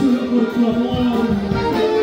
Jurando por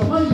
your mind